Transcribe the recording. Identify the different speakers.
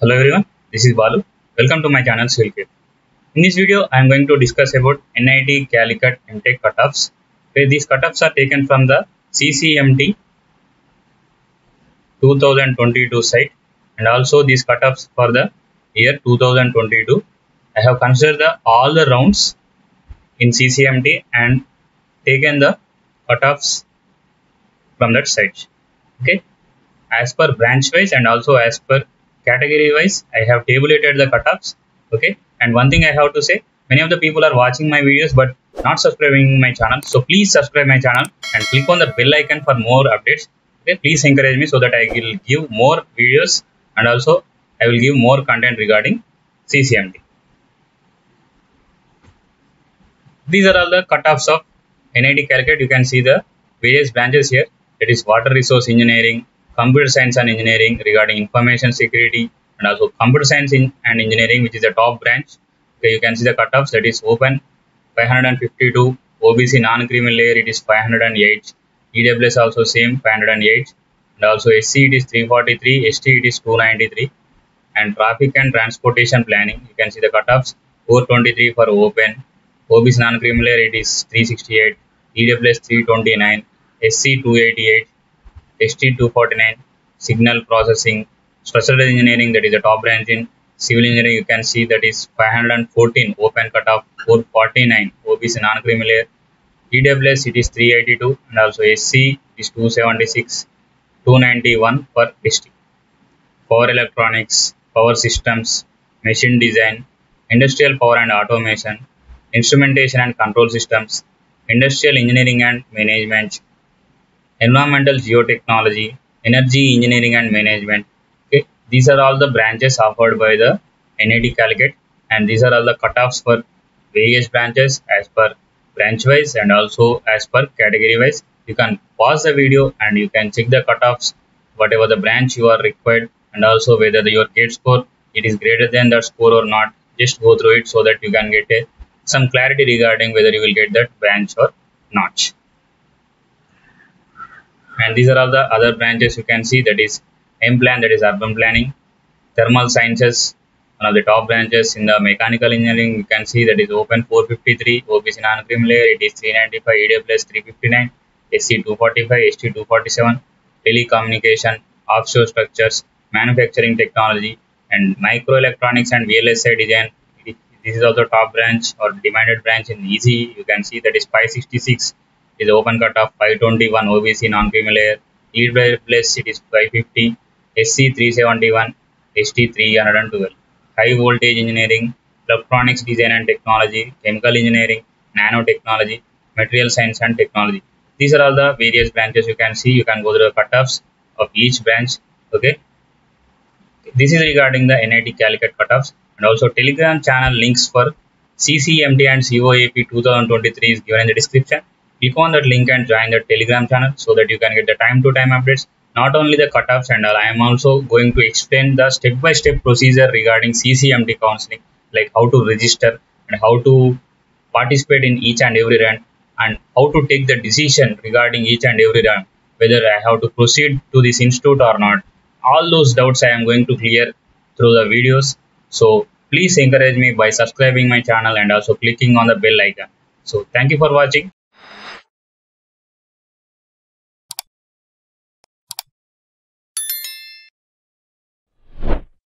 Speaker 1: Hello everyone, this is Balu. Welcome to my channel Civil Cafe. In this video, I am going to discuss about NIT Calicut MTech cutoffs. Okay, these cutoffs are taken from the CCMT 2022 site and also these cutoffs for the year 2022. I have considered the, all the rounds in CCMT and taken the cutoffs from that site. Okay, as per branch wise and also as per category wise i have tabulated the cutoffs okay? And one thing i have to say many of the people are watching my videos but not subscribing my channel. So please subscribe my channel and click on the bell icon for more updates okay? Please encourage me so that i will give more videos and also i will give more content regarding ccmt these are all the cutoffs of nit calicut you can see the various branches here. It is water resource engineering computer science and engineering regarding information security and also computer science and engineering which is the top branch. Okay you can see the cutoffs. That is open. 552 obc non-creamy layer it is 508 ews also same 508 and also sc it is 343 st it is 293 and traffic and transportation planning you can see the cutoffs. 423 for open. Obc non-creamy layer it is 368 ews 329 sc 288 ST249 signal processing structural engineering that is a top branch in civil engineering you can see that is 514 open cutoff 449 OBC non-creamy layer. EWS it is 382 and also SC is 276 291 per district. Power electronics power systems machine design industrial power and automation instrumentation and control systems industrial engineering and management environmental geotechnology, energy engineering and management. Okay, these are all the branches offered by the NIT Calicut and these are all the cutoffs for various branches as per branch wise and also as per category wise. You can pause the video and you can check the cutoffs whatever the branch you are required and also whether the, your gate score it is greater than that score or not. Just go through it so that you can get a, some clarity regarding whether you will get that branch or not and these are all the other branches you can see that is M plan that is urban planning thermal sciences one of the top branches in the mechanical engineering you can see that is open 453 OBC non-cream layer it is 395 EWS 359 SC 245 ST 247 telecommunication offshore structures manufacturing technology and microelectronics and VLSI design. This is also top branch or demanded branch in EC you can see that is 566 is open cut cutoff 521 OBC non-creamy layer. Lead plus it is 550, SC 371, ST 312. High voltage engineering, electronics design and technology, chemical engineering, nanotechnology, material science and technology. These are all the various branches you can see. You can go through the cutoffs of each branch. Okay. This is regarding the NIT Calicut cutoffs and also Telegram channel links for CCMT and COAP 2023 is given in the description click on that link and join the telegram channel so that you can get the time to time updates. Not only the cutoffs and all i am also going to explain the step by step procedure regarding ccmt counseling like how to register and how to participate in each and every round and how to take the decision regarding each and every round whether i have to proceed to this institute or not. All those doubts i am going to clear through the videos. So please encourage me by subscribing my channel and also clicking on the bell icon. So thank you for watching